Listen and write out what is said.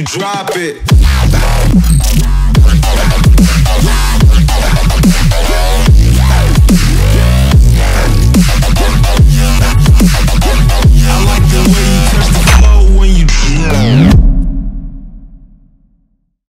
you drop it.